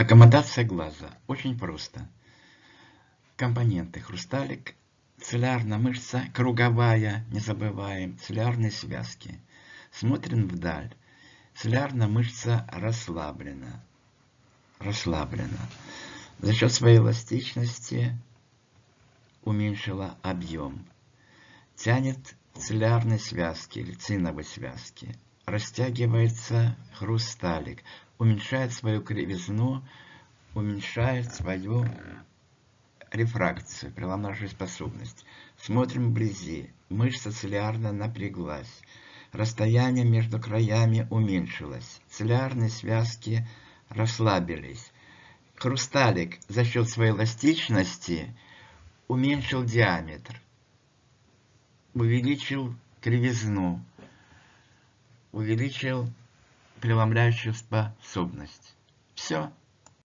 Аккомодация глаза. Очень просто. Компоненты. Хрусталик, целлярная мышца, круговая, не забываем, целлярные связки. Смотрим вдаль. Целлярная мышца расслаблена. Расслаблена. За счет своей эластичности уменьшила объем. Тянет целлярные связки или связки. Растягивается хрусталик уменьшает свою кривизну, уменьшает свою рефракцию, приламножную способность. Смотрим вблизи. Мышца целлярно напряглась. Расстояние между краями уменьшилось. Целлярные связки расслабились. Хрусталик за счет своей эластичности уменьшил диаметр, увеличил кривизну, увеличил преломляющую способность. Все.